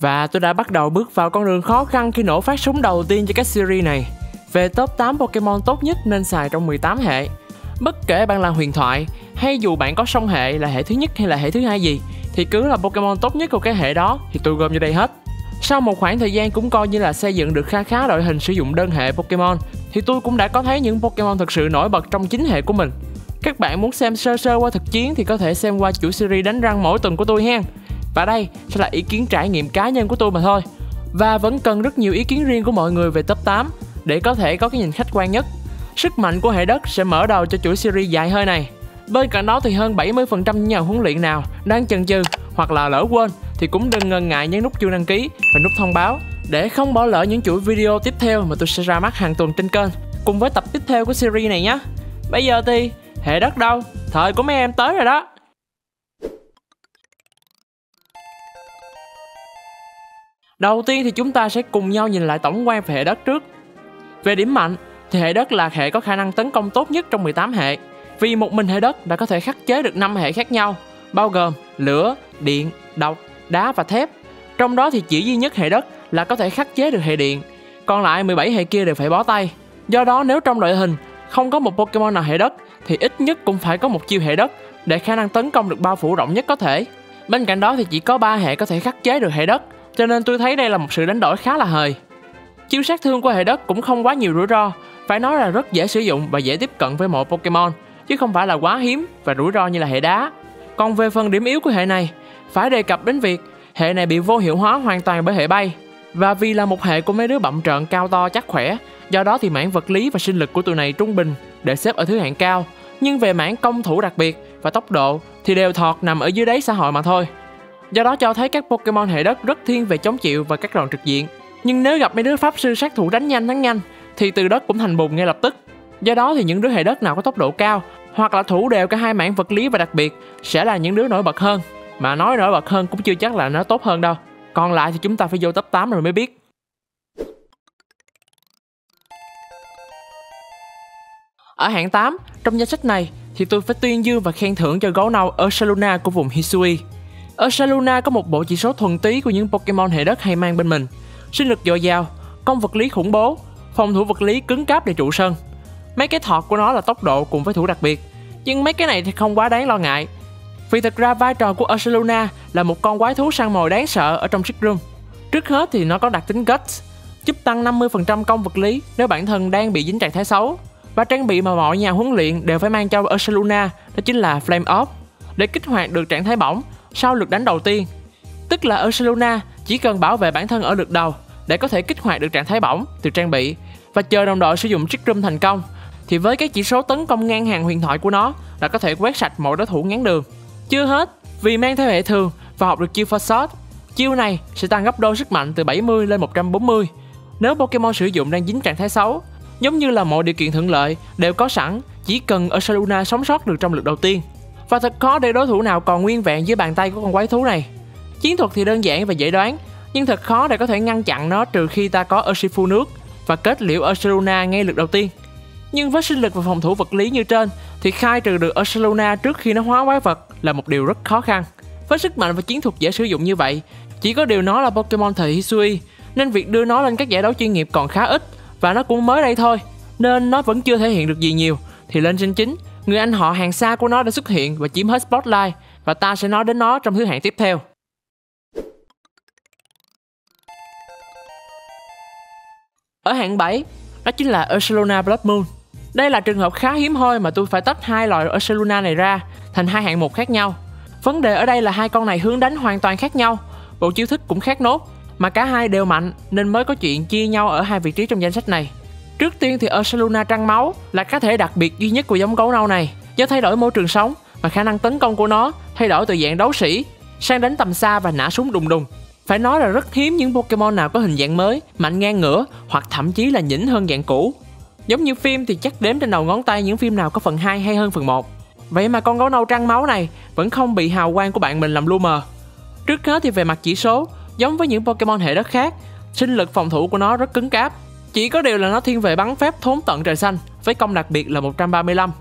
Và tôi đã bắt đầu bước vào con đường khó khăn khi nổ phát súng đầu tiên cho các series này. Về top 8 Pokemon tốt nhất nên xài trong 18 hệ. Bất kể bạn là huyền thoại, hay dù bạn có song hệ là hệ thứ nhất hay là hệ thứ hai gì, thì cứ là Pokemon tốt nhất của cái hệ đó thì tôi gom vô đây hết. Sau một khoảng thời gian cũng coi như là xây dựng được khá khá đội hình sử dụng đơn hệ Pokemon, thì tôi cũng đã có thấy những Pokemon thực sự nổi bật trong chính hệ của mình. Các bạn muốn xem sơ sơ qua thực chiến thì có thể xem qua chủ series đánh răng mỗi tuần của tôi hen. Và đây sẽ là ý kiến trải nghiệm cá nhân của tôi mà thôi. Và vẫn cần rất nhiều ý kiến riêng của mọi người về top 8 để có thể có cái nhìn khách quan nhất. Sức mạnh của hệ đất sẽ mở đầu cho chuỗi series dài hơi này. Bên cạnh đó thì hơn 70% những nhà huấn luyện nào đang chần chừ hoặc là lỡ quên thì cũng đừng ngần ngại nhấn nút chuông đăng ký và nút thông báo để không bỏ lỡ những chuỗi video tiếp theo mà tôi sẽ ra mắt hàng tuần trên kênh cùng với tập tiếp theo của series này nhé. Bây giờ thì hệ đất đâu? Thời của mấy em tới rồi đó. Đầu tiên thì chúng ta sẽ cùng nhau nhìn lại tổng quan về hệ đất trước. Về điểm mạnh thì hệ đất là hệ có khả năng tấn công tốt nhất trong 18 hệ. Vì một mình hệ đất đã có thể khắc chế được 5 hệ khác nhau, bao gồm lửa, điện, độc, đá và thép. Trong đó thì chỉ duy nhất hệ đất là có thể khắc chế được hệ điện, còn lại 17 hệ kia đều phải bó tay. Do đó nếu trong đội hình không có một Pokemon nào hệ đất thì ít nhất cũng phải có một chiêu hệ đất để khả năng tấn công được bao phủ rộng nhất có thể. Bên cạnh đó thì chỉ có 3 hệ có thể khắc chế được hệ đất, cho nên tôi thấy đây là một sự đánh đổi khá là hời. Chiêu sát thương của hệ đất cũng không quá nhiều rủi ro, phải nói là rất dễ sử dụng và dễ tiếp cận với mọi Pokemon, chứ không phải là quá hiếm và rủi ro như là hệ đá. Còn về phần điểm yếu của hệ này, phải đề cập đến việc hệ này bị vô hiệu hóa hoàn toàn bởi hệ bay. Và vì là một hệ của mấy đứa bậm trợn cao to chắc khỏe, do đó thì mảng vật lý và sinh lực của tụi này trung bình để xếp ở thứ hạng cao. Nhưng về mảng công thủ đặc biệt và tốc độ thì đều thọt nằm ở dưới đáy xã hội mà thôi. Do đó cho thấy các Pokemon hệ đất rất thiên về chống chịu và các đòn trực diện. Nhưng nếu gặp mấy đứa pháp sư sát thủ đánh nhanh thắng nhanh thì từ đất cũng thành bùn ngay lập tức. Do đó thì những đứa hệ đất nào có tốc độ cao hoặc là thủ đều cả hai mảng vật lý và đặc biệt sẽ là những đứa nổi bật hơn. Mà nói nổi bật hơn cũng chưa chắc là nó tốt hơn đâu. Còn lại thì chúng ta phải vô top 8 rồi mới biết. Ở hạng 8, trong danh sách này thì tôi phải tuyên dương và khen thưởng cho gấu nâu Ursaluna của vùng Hisui. Ursaluna có một bộ chỉ số thuần túy của những Pokemon hệ đất hay mang bên mình. Sinh lực dồi dào, công vật lý khủng bố, phòng thủ vật lý cứng cáp để trụ sân. Mấy cái thọt của nó là tốc độ cùng với thủ đặc biệt, nhưng mấy cái này thì không quá đáng lo ngại. Vì thật ra vai trò của Ursaluna là một con quái thú săn mồi đáng sợ ở trong Trick Room. Trước hết thì nó có đặc tính Guts, giúp tăng 50% công vật lý nếu bản thân đang bị dính trạng thái xấu. Và trang bị mà mọi nhà huấn luyện đều phải mang cho Ursaluna đó chính là Flame Off để kích hoạt được trạng thái bỏng sau lượt đánh đầu tiên. Tức là Barcelona chỉ cần bảo vệ bản thân ở lượt đầu để có thể kích hoạt được trạng thái bỏng từ trang bị và chờ đồng đội sử dụng Trick Room thành công thì với cái chỉ số tấn công ngang hàng huyền thoại của nó là có thể quét sạch mọi đối thủ ngắn đường. Chưa hết, vì mang theo hệ thường và học được chiêu Shot, chiêu này sẽ tăng gấp đôi sức mạnh từ 70 lên 140 nếu Pokemon sử dụng đang dính trạng thái xấu. Giống như là mọi điều kiện thuận lợi đều có sẵn, chỉ cần Ursaluna sống sót được trong lượt đầu tiên. Và thật khó để đối thủ nào còn nguyên vẹn dưới bàn tay của con quái thú này. Chiến thuật thì đơn giản và dễ đoán, nhưng thật khó để có thể ngăn chặn nó trừ khi ta có Urshifu nước và kết liễu Ursaluna ngay lượt đầu tiên. Nhưng với sinh lực và phòng thủ vật lý như trên thì khai trừ được Ursaluna trước khi nó hóa quái vật là một điều rất khó khăn. Với sức mạnh và chiến thuật dễ sử dụng như vậy, chỉ có điều nó là Pokemon thời Hisui nên việc đưa nó lên các giải đấu chuyên nghiệp còn khá ít và nó cũng mới đây thôi nên nó vẫn chưa thể hiện được gì nhiều thì lên sinh chính người anh họ hàng xa của nó đã xuất hiện và chiếm hết spotlight, và ta sẽ nói đến nó trong thứ hạng tiếp theo. Ở hạng 7 đó chính là Barcelona Blood Moon. Đây là trường hợp khá hiếm hoi mà tôi phải tách hai loại Barcelona này ra thành hai hạng mục khác nhau. Vấn đề ở đây là hai con này hướng đánh hoàn toàn khác nhau, bộ chiêu thức cũng khác nốt, mà cả hai đều mạnh nên mới có chuyện chia nhau ở hai vị trí trong danh sách này. Trước tiên thì Ursaluna trăng máu là cá thể đặc biệt duy nhất của giống gấu nâu này do thay đổi môi trường sống và khả năng tấn công của nó thay đổi từ dạng đấu sĩ sang đánh tầm xa và nã súng đùng đùng. Phải nói là rất hiếm những Pokemon nào có hình dạng mới, mạnh ngang ngửa hoặc thậm chí là nhỉnh hơn dạng cũ. Giống như phim thì chắc đếm trên đầu ngón tay những phim nào có phần 2 hay hơn phần 1. Vậy mà con gấu nâu trăng máu này vẫn không bị hào quang của bạn mình làm lu mờ. Trước hết thì về mặt chỉ số, Giống với những Pokemon hệ đất khác, sinh lực phòng thủ của nó rất cứng cáp. Chỉ có điều là nó thiên về bắn phép thốn tận trời xanh với công đặc biệt là 135.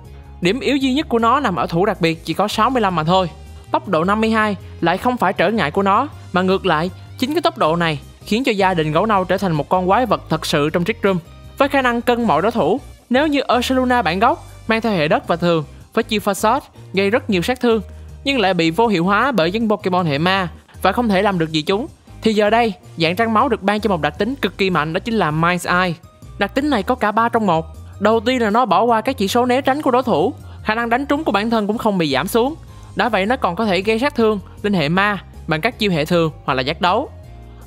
Điểm yếu duy nhất của nó nằm ở thủ đặc biệt chỉ có 65 mà thôi. Tốc độ 52 lại không phải trở ngại của nó, mà ngược lại, Chính cái tốc độ này khiến cho gia đình gấu nâu trở thành một con quái vật thật sự trong Trick Room, với khả năng cân mọi đối thủ. Nếu như Ursaluna bản gốc mang theo hệ đất và thường với chiêu Facade gây rất nhiều sát thương, nhưng lại bị vô hiệu hóa bởi những Pokemon hệ ma và không thể làm được gì chúng, thì giờ đây dạng trang máu được ban cho một đặc tính cực kỳ mạnh đó chính là Mind's Eye. Đặc tính này có cả ba trong một. Đầu tiên là nó bỏ qua các chỉ số né tránh của đối thủ, khả năng đánh trúng của bản thân cũng không bị giảm xuống. Đã vậy nó còn có thể gây sát thương lên hệ ma bằng các chiêu hệ thường hoặc là giác đấu.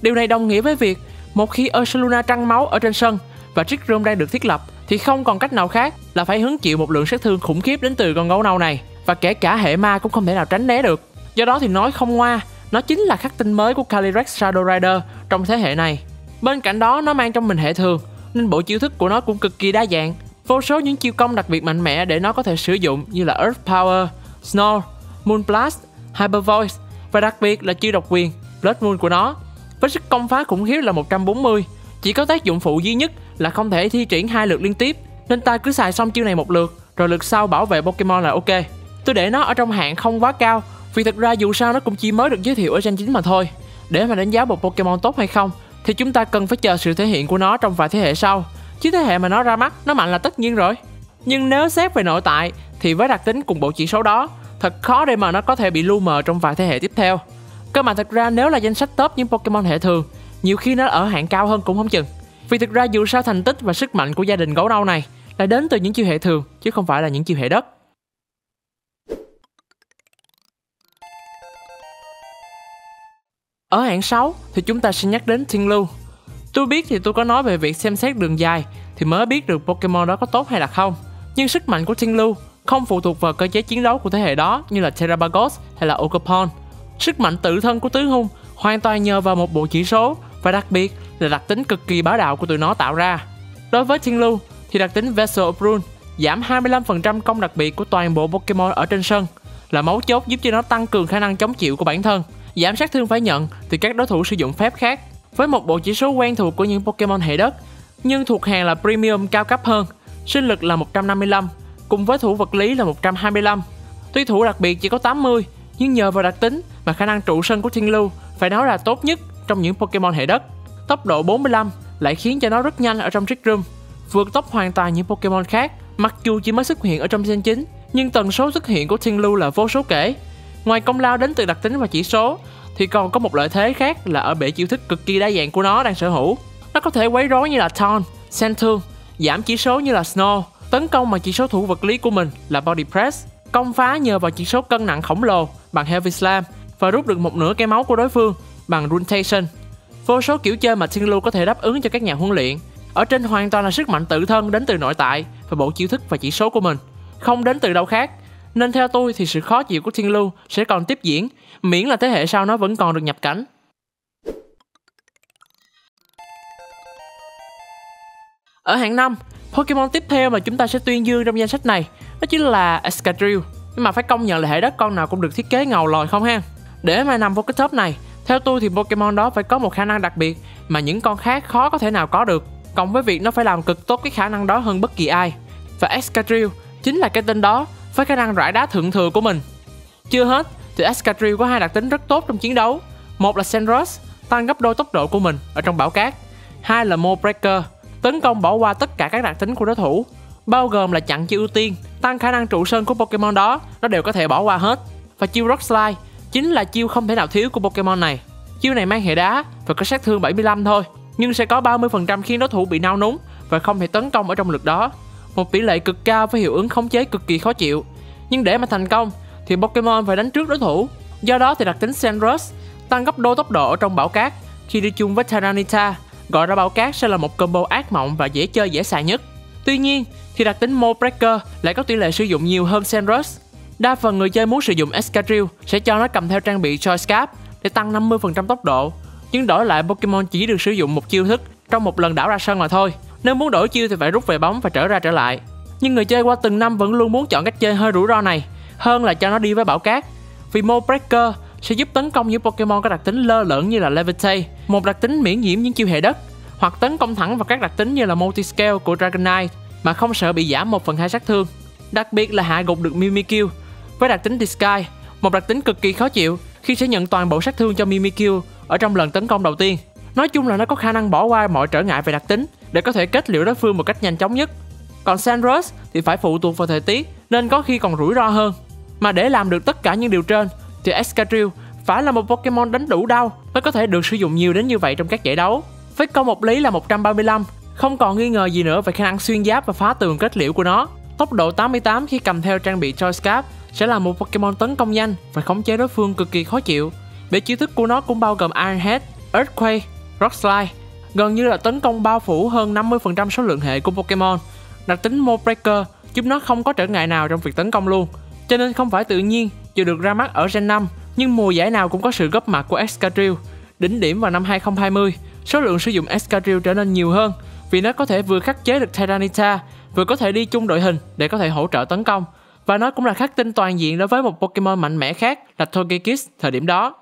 Điều này đồng nghĩa với việc một khi Ursuluna trăng máu ở trên sân và Trick Room đang được thiết lập thì không còn cách nào khác là phải hứng chịu một lượng sát thương khủng khiếp đến từ con gấu nâu này và kể cả hệ ma cũng không thể nào tránh né được. Do đó thì nói không ngoa, nó chính là khắc tinh mới của Calyrex Shadow Rider trong thế hệ này. Bên cạnh đó nó mang trong mình hệ thường nên bộ chiêu thức của nó cũng cực kỳ đa dạng. Vô số những chiêu công đặc biệt mạnh mẽ để nó có thể sử dụng như là Earth Power, Snow, Moon Blast, Hyper Voice và đặc biệt là chiêu độc quyền Blood Moon của nó với sức công phá khủng khiếp là 140 chỉ có tác dụng phụ duy nhất là không thể thi triển hai lượt liên tiếp nên ta cứ xài xong chiêu này một lượt rồi lượt sau bảo vệ Pokemon là ok tôi để nó ở trong hạng không quá cao vì thật ra dù sao nó cũng chỉ mới được giới thiệu ở Gen chính mà thôi. Để mà đánh giá một Pokemon tốt hay không, thì chúng ta cần phải chờ sự thể hiện của nó trong vài thế hệ sau. Chứ thế hệ mà nó ra mắt, nó mạnh là tất nhiên rồi. Nhưng nếu xét về nội tại, thì với đặc tính cùng bộ chỉ số đó, thật khó để mà nó có thể bị lu mờ trong vài thế hệ tiếp theo. Cơ mà thật ra nếu là danh sách top những Pokemon hệ thường, nhiều khi nó ở hạng cao hơn cũng không chừng. Vì thực ra dù sao thành tích và sức mạnh của gia đình gấu nâu này là đến từ những chiêu hệ thường, chứ không phải là những chiêu hệ đất. Ở hạng 6 thì chúng ta sẽ nhắc đến Thiên Lưu. Tôi biết thì tôi có nói về việc xem xét đường dài thì mới biết được Pokemon đó có tốt hay là không. Nhưng sức mạnh của Thiên Lưu không phụ thuộc vào cơ chế chiến đấu của thế hệ đó như là Terabagos hay là Okapon. Sức mạnh tự thân của tứ hung hoàn toàn nhờ vào một bộ chỉ số và đặc biệt là đặc tính cực kỳ bá đạo của tụi nó tạo ra. Đối với Thiên Lưu thì đặc tính Vessel of Rune giảm 25% công đặc biệt của toàn bộ Pokemon ở trên sân là mấu chốt giúp cho nó tăng cường khả năng chống chịu của bản thân giảm sát thương phải nhận từ các đối thủ sử dụng phép khác. Với một bộ chỉ số quen thuộc của những Pokemon hệ đất, nhưng thuộc hàng là Premium cao cấp hơn, sinh lực là 155, cùng với thủ vật lý là 125. Tuy thủ đặc biệt chỉ có 80, nhưng nhờ vào đặc tính mà khả năng trụ sân của Thiên Lưu phải nói là tốt nhất trong những Pokemon hệ đất. Tốc độ 45 lại khiến cho nó rất nhanh ở trong Trick Room, vượt tốc hoàn toàn những Pokemon khác. Mặc dù chỉ mới xuất hiện ở trong gen 9 nhưng tần số xuất hiện của Thiên Lưu là vô số kể. Ngoài công lao đến từ đặc tính và chỉ số, thì còn có một lợi thế khác là ở bể chiêu thức cực kỳ đa dạng của nó đang sở hữu. Nó có thể quấy rối như là Taunt, Sand giảm chỉ số như là Snow, tấn công bằng chỉ số thủ vật lý của mình là Body Press, công phá nhờ vào chỉ số cân nặng khổng lồ bằng Heavy Slam và rút được một nửa cái máu của đối phương bằng Rotation. Vô số kiểu chơi mà Thiên Lưu có thể đáp ứng cho các nhà huấn luyện. Ở trên hoàn toàn là sức mạnh tự thân đến từ nội tại và bộ chiêu thức và chỉ số của mình, không đến từ đâu khác. Nên theo tôi thì sự khó chịu của Thiên Lưu sẽ còn tiếp diễn, miễn là thế hệ sau nó vẫn còn được nhập cảnh. Ở hạng 5, Pokemon tiếp theo mà chúng ta sẽ tuyên dương trong danh sách này đó chính là Excadrill. Nhưng mà phải công nhận là hệ đất con nào cũng được thiết kế ngầu lòi không ha. Để mà nằm vào cái top này, theo tôi thì Pokemon đó phải có một khả năng đặc biệt mà những con khác khó có thể nào có được. Cộng với việc nó phải làm cực tốt cái khả năng đó hơn bất kỳ ai. Và Excadrill chính là cái tên đó với khả năng rải đá thượng thừa của mình. Chưa hết, thì Escadrille có hai đặc tính rất tốt trong chiến đấu. Một là Senros, tăng gấp đôi tốc độ của mình ở trong bão cát. Hai là Mo Breaker, tấn công bỏ qua tất cả các đặc tính của đối thủ, bao gồm là chặn chiêu ưu tiên, tăng khả năng trụ sơn của Pokemon đó, nó đều có thể bỏ qua hết. Và chiêu Rock Slide chính là chiêu không thể nào thiếu của Pokemon này. Chiêu này mang hệ đá và có sát thương 75 thôi, nhưng sẽ có 30% khiến đối thủ bị nao núng và không thể tấn công ở trong lực đó một tỷ lệ cực cao với hiệu ứng khống chế cực kỳ khó chịu. Nhưng để mà thành công thì Pokemon phải đánh trước đối thủ. Do đó thì đặc tính Sandrush tăng gấp đôi tốc độ ở trong bão cát khi đi chung với Tyranitar, gọi ra bão cát sẽ là một combo ác mộng và dễ chơi dễ xài nhất. Tuy nhiên thì đặc tính Mo Breaker lại có tỷ lệ sử dụng nhiều hơn Sandrush. Đa phần người chơi muốn sử dụng Escadrille sẽ cho nó cầm theo trang bị Choice Cap để tăng 50% tốc độ, nhưng đổi lại Pokemon chỉ được sử dụng một chiêu thức trong một lần đảo ra sân mà thôi. Nếu muốn đổi chiêu thì phải rút về bóng và trở ra trở lại. Nhưng người chơi qua từng năm vẫn luôn muốn chọn cách chơi hơi rủi ro này hơn là cho nó đi với bão cát. Vì Mo Breaker sẽ giúp tấn công những Pokemon có đặc tính lơ lửng như là Levitate, một đặc tính miễn nhiễm những chiêu hệ đất, hoặc tấn công thẳng vào các đặc tính như là Multiscale của Dragonite mà không sợ bị giảm 1 phần 2 sát thương. Đặc biệt là hạ gục được Mimikyu với đặc tính Disguise, một đặc tính cực kỳ khó chịu khi sẽ nhận toàn bộ sát thương cho Mimikyu ở trong lần tấn công đầu tiên. Nói chung là nó có khả năng bỏ qua mọi trở ngại về đặc tính để có thể kết liễu đối phương một cách nhanh chóng nhất. Còn Sandros thì phải phụ thuộc vào thời tiết nên có khi còn rủi ro hơn. Mà để làm được tất cả những điều trên thì Excadrill phải là một Pokemon đánh đủ đau mới có thể được sử dụng nhiều đến như vậy trong các giải đấu. Với công một lý là 135, không còn nghi ngờ gì nữa về khả năng xuyên giáp và phá tường kết liễu của nó. Tốc độ 88 khi cầm theo trang bị Choice Scarf sẽ là một Pokemon tấn công nhanh và khống chế đối phương cực kỳ khó chịu. Bởi chiêu thức của nó cũng bao gồm Iron Head, Earthquake, Rock Slide, gần như là tấn công bao phủ hơn 50% số lượng hệ của Pokemon. Đặc tính Mo Breaker giúp nó không có trở ngại nào trong việc tấn công luôn, cho nên không phải tự nhiên dù được ra mắt ở Gen 5, nhưng mùa giải nào cũng có sự góp mặt của Excadrill. Đỉnh điểm vào năm 2020, số lượng sử dụng Excadrill trở nên nhiều hơn vì nó có thể vừa khắc chế được Tyranitar, vừa có thể đi chung đội hình để có thể hỗ trợ tấn công. Và nó cũng là khắc tinh toàn diện đối với một Pokemon mạnh mẽ khác là Togekiss thời điểm đó.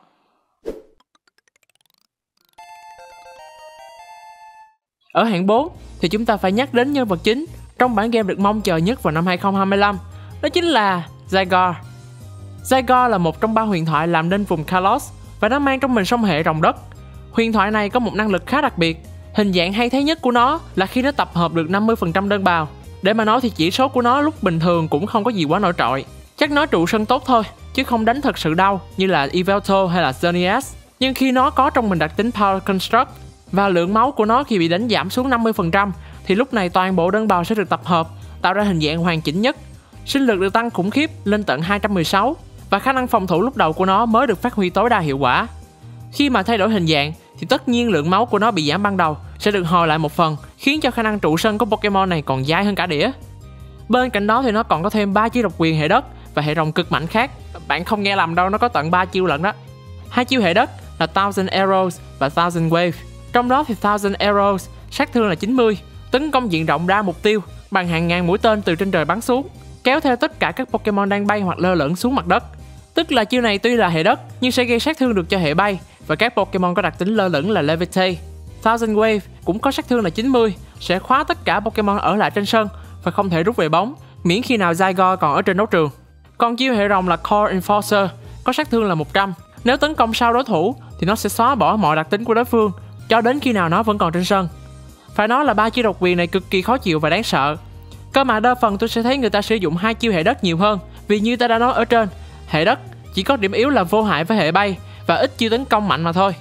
Ở hạng 4 thì chúng ta phải nhắc đến nhân vật chính trong bản game được mong chờ nhất vào năm 2025. Đó chính là Zygar. Zygar là một trong ba huyền thoại làm nên vùng Kalos và nó mang trong mình sông hệ rồng đất. Huyền thoại này có một năng lực khá đặc biệt. Hình dạng hay thấy nhất của nó là khi nó tập hợp được 50% đơn bào. Để mà nói thì chỉ số của nó lúc bình thường cũng không có gì quá nổi trội. Chắc nó trụ sân tốt thôi, chứ không đánh thật sự đau như là Evelto hay là Xerneas. Nhưng khi nó có trong mình đặc tính Power Construct và lượng máu của nó khi bị đánh giảm xuống 50% thì lúc này toàn bộ đơn bào sẽ được tập hợp, tạo ra hình dạng hoàn chỉnh nhất. Sinh lực được tăng khủng khiếp lên tận 216 và khả năng phòng thủ lúc đầu của nó mới được phát huy tối đa hiệu quả. Khi mà thay đổi hình dạng thì tất nhiên lượng máu của nó bị giảm ban đầu sẽ được hồi lại một phần, khiến cho khả năng trụ sân của Pokemon này còn dài hơn cả đĩa. Bên cạnh đó thì nó còn có thêm 3 chiêu độc quyền hệ đất và hệ rồng cực mạnh khác. Bạn không nghe lầm đâu, nó có tận 3 chiêu lận đó. Hai chiêu hệ đất là Thousand Arrows và Thousand Wave. Trong đó thì Thousand Arrows sát thương là 90, tấn công diện rộng ra mục tiêu bằng hàng ngàn mũi tên từ trên trời bắn xuống, kéo theo tất cả các Pokemon đang bay hoặc lơ lửng xuống mặt đất. Tức là chiêu này tuy là hệ đất nhưng sẽ gây sát thương được cho hệ bay và các Pokemon có đặc tính lơ lửng là Levitate. Thousand Wave cũng có sát thương là 90, sẽ khóa tất cả Pokemon ở lại trên sân và không thể rút về bóng, miễn khi nào Zygarde còn ở trên đấu trường. Còn chiêu hệ rồng là Core Enforcer, có sát thương là 100. Nếu tấn công sau đối thủ thì nó sẽ xóa bỏ mọi đặc tính của đối phương cho đến khi nào nó vẫn còn trên sân. Phải nói là ba chiêu độc quyền này cực kỳ khó chịu và đáng sợ. Cơ mà đa phần tôi sẽ thấy người ta sử dụng hai chiêu hệ đất nhiều hơn, vì như ta đã nói ở trên, hệ đất chỉ có điểm yếu là vô hại với hệ bay và ít chiêu tấn công mạnh mà thôi.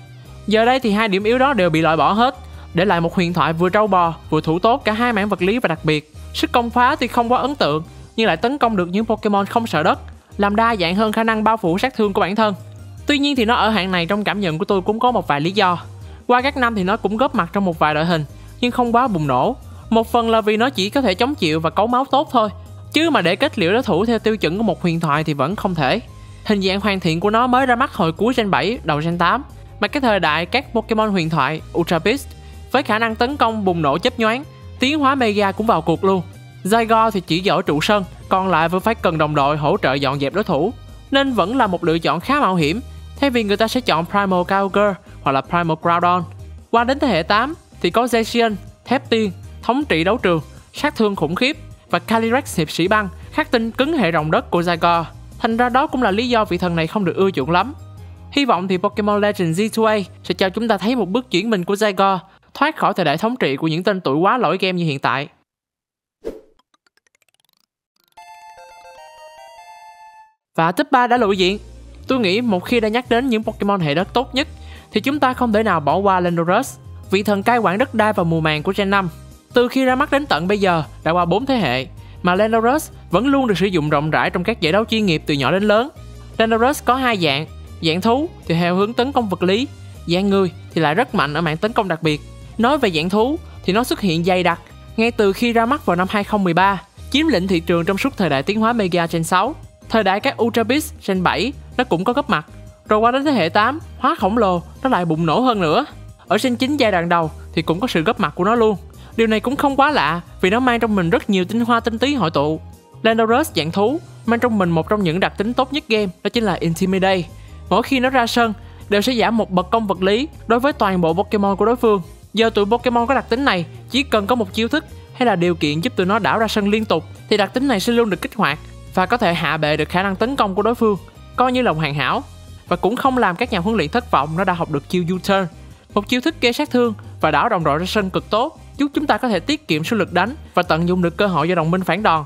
Giờ đây thì hai điểm yếu đó đều bị loại bỏ hết, để lại một huyền thoại vừa trâu bò, vừa thủ tốt cả hai mảng vật lý và đặc biệt. Sức công phá thì không quá ấn tượng, nhưng lại tấn công được những Pokemon không sợ đất, làm đa dạng hơn khả năng bao phủ sát thương của bản thân. Tuy nhiên thì nó ở hạng này trong cảm nhận của tôi cũng có một vài lý do. Qua các năm thì nó cũng góp mặt trong một vài đội hình, nhưng không quá bùng nổ. Một phần là vì nó chỉ có thể chống chịu và cấu máu tốt thôi, chứ mà để kết liễu đối thủ theo tiêu chuẩn của một huyền thoại thì vẫn không thể. Hình dạng hoàn thiện của nó mới ra mắt hồi cuối Gen 7, đầu Gen 8, mà cái thời đại các Pokemon huyền thoại Ultra Beast với khả năng tấn công bùng nổ chấp nhoáng, tiến hóa Mega cũng vào cuộc luôn. zygo thì chỉ giỏi trụ sân, còn lại vẫn phải cần đồng đội hỗ trợ dọn dẹp đối thủ, nên vẫn là một lựa chọn khá mạo hiểm, thay vì người ta sẽ chọn Primal Kyogre hoặc là Primal Groudon. Qua đến thế hệ 8 thì có Zacian, Thép Tiên, thống trị đấu trường, sát thương khủng khiếp và Calyrex hiệp sĩ băng, khắc tinh cứng hệ rồng đất của Zygar. Thành ra đó cũng là lý do vị thần này không được ưa chuộng lắm. Hy vọng thì Pokemon Legends Z2A sẽ cho chúng ta thấy một bước chuyển mình của Zygar, thoát khỏi thời đại thống trị của những tên tuổi quá lỗi game như hiện tại. Và top 3 đã lộ diện. Tôi nghĩ một khi đã nhắc đến những Pokemon hệ đất tốt nhất thì chúng ta không thể nào bỏ qua Landorus, vị thần cai quản đất đai và mùa màng của Gen 5. Từ khi ra mắt đến tận bây giờ đã qua 4 thế hệ, mà Landorus vẫn luôn được sử dụng rộng rãi trong các giải đấu chuyên nghiệp từ nhỏ đến lớn. Landorus có hai dạng, dạng thú thì theo hướng tấn công vật lý, dạng người thì lại rất mạnh ở mạng tấn công đặc biệt. Nói về dạng thú thì nó xuất hiện dày đặc ngay từ khi ra mắt vào năm 2013, chiếm lĩnh thị trường trong suốt thời đại tiến hóa Mega Gen 6. Thời đại các Ultra Beast Gen 7 nó cũng có góp mặt. Rồi qua đến thế hệ 8, hóa khổng lồ nó lại bùng nổ hơn nữa. Ở Gen 9 giai đoạn đầu thì cũng có sự góp mặt của nó luôn. Điều này cũng không quá lạ vì nó mang trong mình rất nhiều tinh hoa tinh túy hội tụ. Landorus dạng thú mang trong mình một trong những đặc tính tốt nhất game đó chính là Intimidate. Mỗi khi nó ra sân đều sẽ giảm một bậc công vật lý đối với toàn bộ Pokemon của đối phương. Giờ tụi Pokemon có đặc tính này chỉ cần có một chiêu thức hay là điều kiện giúp tụi nó đảo ra sân liên tục thì đặc tính này sẽ luôn được kích hoạt và có thể hạ bệ được khả năng tấn công của đối phương, coi như là hoàn hảo và cũng không làm các nhà huấn luyện thất vọng nó đã học được chiêu U-turn, một chiêu thức gây sát thương và đảo đồng đội ra sân cực tốt, giúp chúng ta có thể tiết kiệm số lực đánh và tận dụng được cơ hội do đồng minh phản đòn.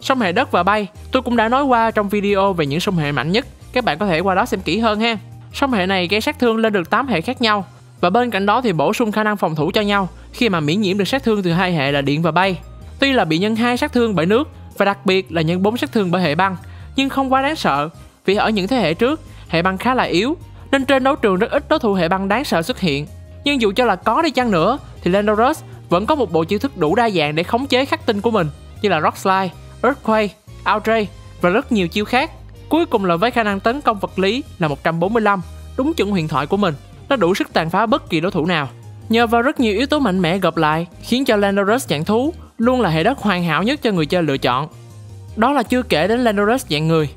Song hệ đất và bay, tôi cũng đã nói qua trong video về những song hệ mạnh nhất, các bạn có thể qua đó xem kỹ hơn ha. Song hệ này gây sát thương lên được 8 hệ khác nhau và bên cạnh đó thì bổ sung khả năng phòng thủ cho nhau khi mà miễn nhiễm được sát thương từ hai hệ là điện và bay. Tuy là bị nhân hai sát thương bởi nước và đặc biệt là nhân bốn sát thương bởi hệ băng, nhưng không quá đáng sợ vì ở những thế hệ trước, hệ băng khá là yếu nên trên đấu trường rất ít đối thủ hệ băng đáng sợ xuất hiện. Nhưng dù cho là có đi chăng nữa thì Landorus vẫn có một bộ chiêu thức đủ đa dạng để khống chế khắc tinh của mình như là Rock Slide, Earthquake, Outrage và rất nhiều chiêu khác. Cuối cùng là với khả năng tấn công vật lý là 145, đúng chuẩn huyền thoại của mình. Nó đủ sức tàn phá bất kỳ đối thủ nào. Nhờ vào rất nhiều yếu tố mạnh mẽ gộp lại, khiến cho Landorus dạng thú luôn là hệ đất hoàn hảo nhất cho người chơi lựa chọn. Đó là chưa kể đến Landorus dạng người.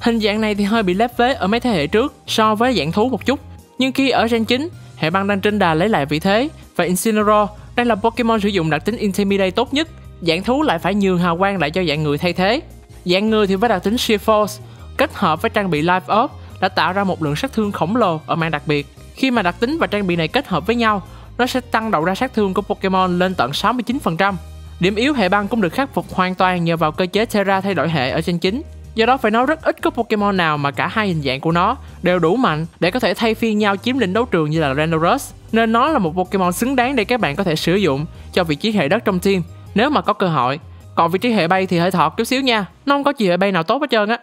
Hình dạng này thì hơi bị lép vế ở mấy thế hệ trước so với dạng thú một chút. Nhưng khi ở gen 9, hệ băng đang trên đà lấy lại vị thế và Incineroar đang là Pokemon sử dụng đặc tính Intimidate tốt nhất, dạng thú lại phải nhường hào quang lại cho dạng người thay thế. Dạng người thì với đặc tính Sheer Force kết hợp với trang bị Life Up đã tạo ra một lượng sát thương khổng lồ ở mạng đặc biệt. Khi mà đặc tính và trang bị này kết hợp với nhau, nó sẽ tăng độ ra sát thương của Pokemon lên tận 69%. Điểm yếu hệ băng cũng được khắc phục hoàn toàn nhờ vào cơ chế Terra thay đổi hệ ở trên chính. Do đó phải nói rất ít có Pokemon nào mà cả hai hình dạng của nó đều đủ mạnh để có thể thay phiên nhau chiếm lĩnh đấu trường như là Randoros. Nên nó là một Pokemon xứng đáng để các bạn có thể sử dụng cho vị trí hệ đất trong team nếu mà có cơ hội. Còn vị trí hệ bay thì hơi thọt chút xíu nha, nó không có gì hệ bay nào tốt hết trơn á.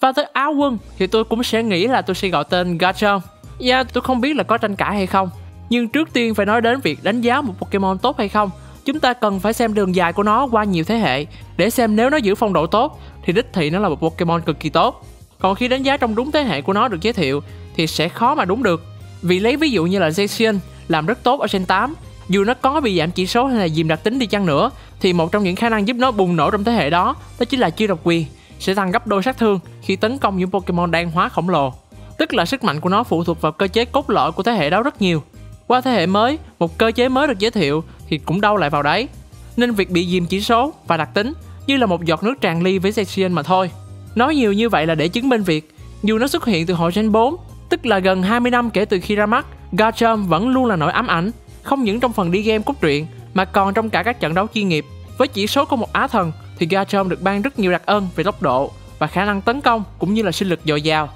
Và tới áo quân thì tôi cũng sẽ nghĩ là tôi sẽ gọi tên Garchomp. Yeah, dạ, tôi không biết là có tranh cãi hay không. Nhưng trước tiên phải nói đến việc đánh giá một Pokemon tốt hay không. Chúng ta cần phải xem đường dài của nó qua nhiều thế hệ để xem nếu nó giữ phong độ tốt thì đích thị nó là một Pokemon cực kỳ tốt. Còn khi đánh giá trong đúng thế hệ của nó được giới thiệu thì sẽ khó mà đúng được. Vì lấy ví dụ như là Zacian làm rất tốt ở Gen 8 dù nó có bị giảm chỉ số hay là dìm đặc tính đi chăng nữa thì một trong những khả năng giúp nó bùng nổ trong thế hệ đó đó chính là chiêu độc quyền sẽ tăng gấp đôi sát thương khi tấn công những Pokemon đang hóa khổng lồ. Tức là sức mạnh của nó phụ thuộc vào cơ chế cốt lõi của thế hệ đó rất nhiều. Qua thế hệ mới, một cơ chế mới được giới thiệu thì cũng đâu lại vào đấy. Nên việc bị dìm chỉ số và đặc tính như là một giọt nước tràn ly với Zacian mà thôi. Nói nhiều như vậy là để chứng minh việc dù nó xuất hiện từ hồi Gen 4, tức là gần 20 năm kể từ khi ra mắt, Garchomp vẫn luôn là nỗi ám ảnh, không những trong phần đi game cốt truyện mà còn trong cả các trận đấu chuyên nghiệp. Với chỉ số của một Á thần thì Garchomp được ban rất nhiều đặc ân về tốc độ và khả năng tấn công cũng như là sinh lực dồi dào.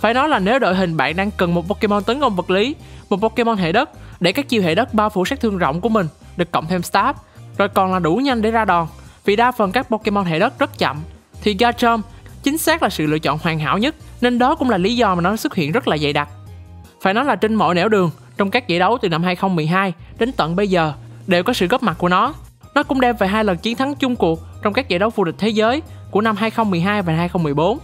Phải nói là nếu đội hình bạn đang cần một Pokemon tấn công vật lý, một Pokemon hệ đất để các chiêu hệ đất bao phủ sát thương rộng của mình được cộng thêm Stab, rồi còn là đủ nhanh để ra đòn. Vì đa phần các Pokemon hệ đất rất chậm, thì Garchomp chính xác là sự lựa chọn hoàn hảo nhất, nên đó cũng là lý do mà nó xuất hiện rất là dày đặc. Phải nói là trên mọi nẻo đường, trong các giải đấu từ năm 2012 đến tận bây giờ đều có sự góp mặt của nó. Nó cũng đem về hai lần chiến thắng chung cuộc trong các giải đấu vô địch thế giới của năm 2012 và 2014.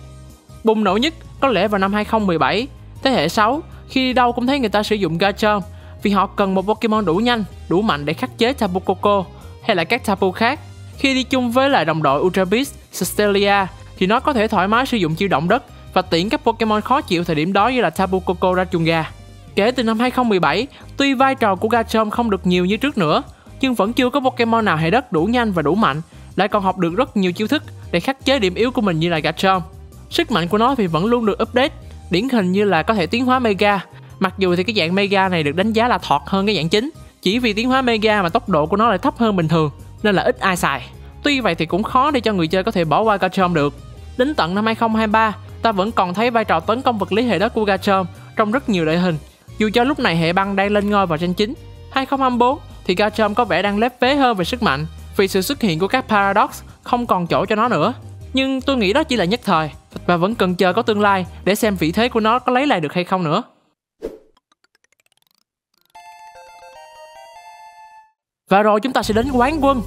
Bùng nổ nhất có lẽ vào năm 2017, thế hệ 6, khi đi đâu cũng thấy người ta sử dụng Garchomp vì họ cần một Pokemon đủ nhanh, đủ mạnh để khắc chế Tapu Koko hay là các Tapu khác. Khi đi chung với lại đồng đội Ultra Beast, Stelia thì nó có thể thoải mái sử dụng chiêu động đất và tiễn các Pokemon khó chịu thời điểm đó như là Tapu Koko ga Kể từ năm 2017, tuy vai trò của Garchomp không được nhiều như trước nữa, nhưng vẫn chưa có Pokemon nào hệ đất đủ nhanh và đủ mạnh lại còn học được rất nhiều chiêu thức để khắc chế điểm yếu của mình như là Garchomp. Sức mạnh của nó thì vẫn luôn được update, điển hình như là có thể tiến hóa Mega. Mặc dù thì cái dạng Mega này được đánh giá là thọt hơn cái dạng chính, chỉ vì tiến hóa Mega mà tốc độ của nó lại thấp hơn bình thường, nên là ít ai xài. Tuy vậy thì cũng khó để cho người chơi có thể bỏ qua Garchomp được. Đến tận năm 2023, ta vẫn còn thấy vai trò tấn công vật lý hệ đất của Garchomp trong rất nhiều đội hình. Dù cho lúc này hệ băng đang lên ngôi vào tranh chính, 2024 thì Garchomp có vẻ đang lép vế hơn về sức mạnh vì sự xuất hiện của các paradox không còn chỗ cho nó nữa. Nhưng tôi nghĩ đó chỉ là nhất thời và vẫn cần chờ có tương lai để xem vị thế của nó có lấy lại được hay không nữa. Và rồi chúng ta sẽ đến quán quân.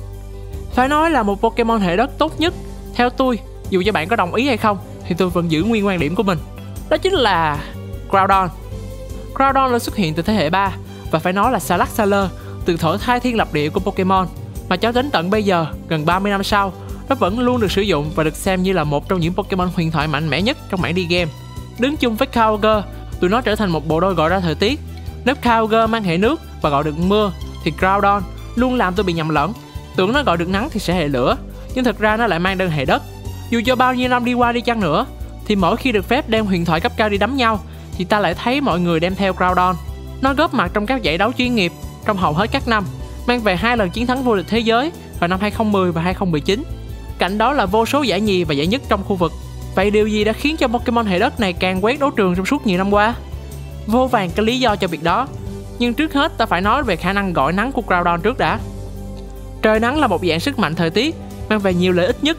Phải nói là một Pokemon hệ đất tốt nhất theo tôi, dù cho bạn có đồng ý hay không thì tôi vẫn giữ nguyên quan điểm của mình. Đó chính là Groudon. Groudon đã xuất hiện từ thế hệ 3 và phải nói là Salax Saler từ thở thai thiên lập địa của Pokemon mà cho đến tận bây giờ, gần 30 năm sau, nó vẫn luôn được sử dụng và được xem như là một trong những Pokemon huyền thoại mạnh mẽ nhất trong mảng đi game. Đứng chung với Kyogre, tụi nó trở thành một bộ đôi gọi ra thời tiết. Nếu Kyogre mang hệ nước và gọi được mưa, thì Groudon luôn làm tôi bị nhầm lẫn. Tưởng nó gọi được nắng thì sẽ hệ lửa, nhưng thật ra nó lại mang đơn hệ đất. Dù cho bao nhiêu năm đi qua đi chăng nữa, thì mỗi khi được phép đem huyền thoại cấp cao đi đấm nhau, thì ta lại thấy mọi người đem theo Groudon. Nó góp mặt trong các giải đấu chuyên nghiệp trong hầu hết các năm, mang về hai lần chiến thắng vô địch thế giới vào năm 2010 và 2019. Cạnh đó là vô số giải nhì và giải nhất trong khu vực. Vậy điều gì đã khiến cho Pokemon hệ đất này càng quét đấu trường trong suốt nhiều năm qua? Vô vàng cái lý do cho việc đó. Nhưng trước hết ta phải nói về khả năng gọi nắng của Groudon trước đã. Trời nắng là một dạng sức mạnh thời tiết mang về nhiều lợi ích nhất.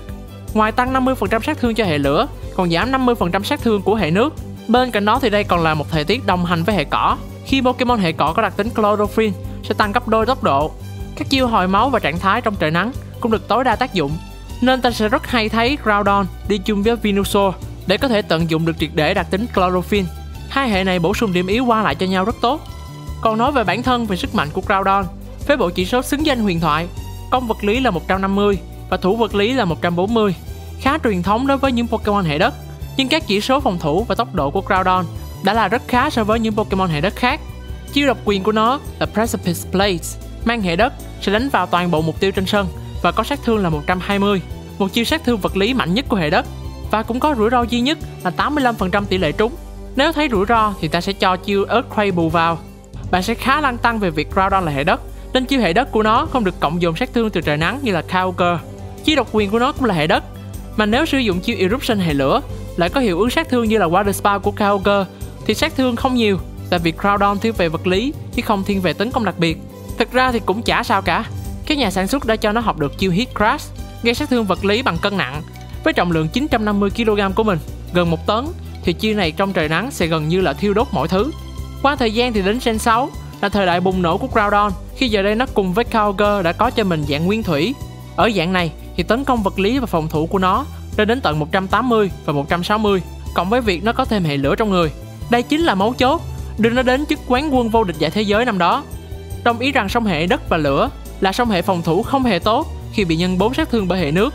Ngoài tăng 50% sát thương cho hệ lửa, còn giảm 50% sát thương của hệ nước. Bên cạnh đó thì đây còn là một thời tiết đồng hành với hệ cỏ. Khi Pokemon hệ cỏ có đặc tính Chlorophyll sẽ tăng gấp đôi tốc độ. Các chiêu hồi máu và trạng thái trong trời nắng cũng được tối đa tác dụng. Nên ta sẽ rất hay thấy Groudon đi chung với Venusaur để có thể tận dụng được triệt để đặc tính Chlorophyll. Hai hệ này bổ sung điểm yếu qua lại cho nhau rất tốt. Còn nói về bản thân về sức mạnh của Groudon, với bộ chỉ số xứng danh huyền thoại, công vật lý là 150 và thủ vật lý là 140, khá truyền thống đối với những Pokemon hệ đất. Nhưng các chỉ số phòng thủ và tốc độ của Groudon đã là rất khá so với những Pokemon hệ đất khác. Chiêu độc quyền của nó là Precipice Blades, mang hệ đất sẽ đánh vào toàn bộ mục tiêu trên sân và có sát thương là 120, một chiêu sát thương vật lý mạnh nhất của hệ đất và cũng có rủi ro duy nhất là 85% tỷ lệ trúng. Nếu thấy rủi ro thì ta sẽ cho chiêu Earthquake bù vào. Bạn sẽ khá lăn tăng về việc Groudon là hệ đất, nên chiêu hệ đất của nó không được cộng dồn sát thương từ trời nắng như là Kyogre. Chiêu độc quyền của nó cũng là hệ đất, mà nếu sử dụng chiêu Eruption hệ lửa lại có hiệu ứng sát thương như là Water Spout của Kyogre thì sát thương không nhiều tại vì Groudon thiên về vật lý chứ không thiên về tấn công đặc biệt. Thực ra thì cũng chả sao cả. Các nhà sản xuất đã cho nó học được chiêu Hit Crash, gây sát thương vật lý bằng cân nặng với trọng lượng 950 kg của mình, gần 1 tấn thì chiêu này trong trời nắng sẽ gần như là thiêu đốt mọi thứ. Qua thời gian thì đến Gen 6 là thời đại bùng nổ của Groudon khi giờ đây nó cùng với Kyogre đã có cho mình dạng nguyên thủy. Ở dạng này thì tấn công vật lý và phòng thủ của nó lên đến tận 180 và 160 cộng với việc nó có thêm hệ lửa trong người. Đây chính là mấu chốt đưa nó đến chức quán quân vô địch giải thế giới năm đó. Đồng ý rằng song hệ đất và lửa là song hệ phòng thủ không hề tốt khi bị nhân 4 sát thương bởi hệ nước.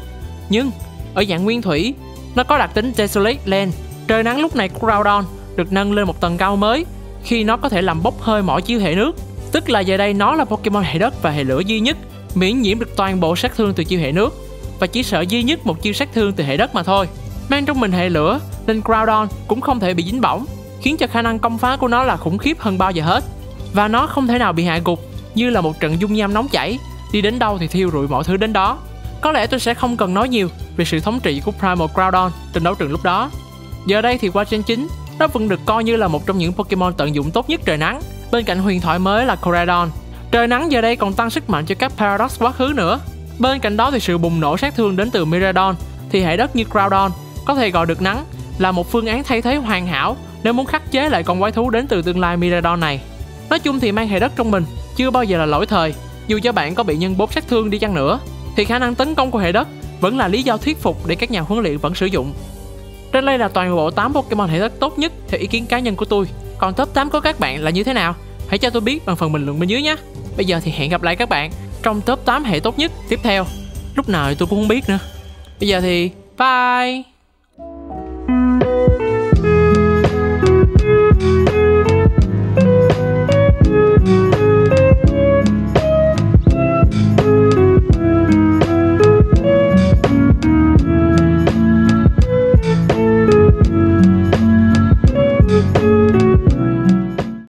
Nhưng ở dạng nguyên thủy, nó có đặc tính Desolate Land. Trời nắng lúc này của Groudon được nâng lên một tầng cao mới khi nó có thể làm bốc hơi mọi chiêu hệ nước. Tức là giờ đây nó là Pokemon hệ đất và hệ lửa duy nhất, miễn nhiễm được toàn bộ sát thương từ chiêu hệ nước, và chỉ sợ duy nhất một chiêu sát thương từ hệ đất mà thôi. Mang trong mình hệ lửa, nên Groudon cũng không thể bị dính bỏng, khiến cho khả năng công phá của nó là khủng khiếp hơn bao giờ hết và nó không thể nào bị hạ gục như là một trận dung nham nóng chảy đi đến đâu thì thiêu rụi mọi thứ đến đó có lẽ tôi sẽ không cần nói nhiều về sự thống trị của Primal Groudon trên đấu trường lúc đó giờ đây thì qua trên chính nó vẫn được coi như là một trong những Pokemon tận dụng tốt nhất trời nắng bên cạnh huyền thoại mới là Coradon trời nắng giờ đây còn tăng sức mạnh cho các Paradox quá khứ nữa bên cạnh đó thì sự bùng nổ sát thương đến từ Miradon thì hệ đất như Groudon có thể gọi được nắng là một phương án thay thế hoàn hảo nếu muốn khắc chế lại con quái thú đến từ tương lai Miradon này. Nói chung thì mang hệ đất trong mình chưa bao giờ là lỗi thời, dù cho bạn có bị nhân bốt sát thương đi chăng nữa, thì khả năng tấn công của hệ đất vẫn là lý do thuyết phục để các nhà huấn luyện vẫn sử dụng. Trên đây là toàn bộ 8 Pokemon hệ đất tốt nhất, theo ý kiến cá nhân của tôi. Còn top 8 của các bạn là như thế nào? Hãy cho tôi biết bằng phần bình luận bên dưới nhé. Bây giờ thì hẹn gặp lại các bạn trong top 8 hệ tốt nhất tiếp theo. Lúc nào thì tôi cũng không biết nữa. Bây giờ thì bye!